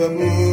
amor.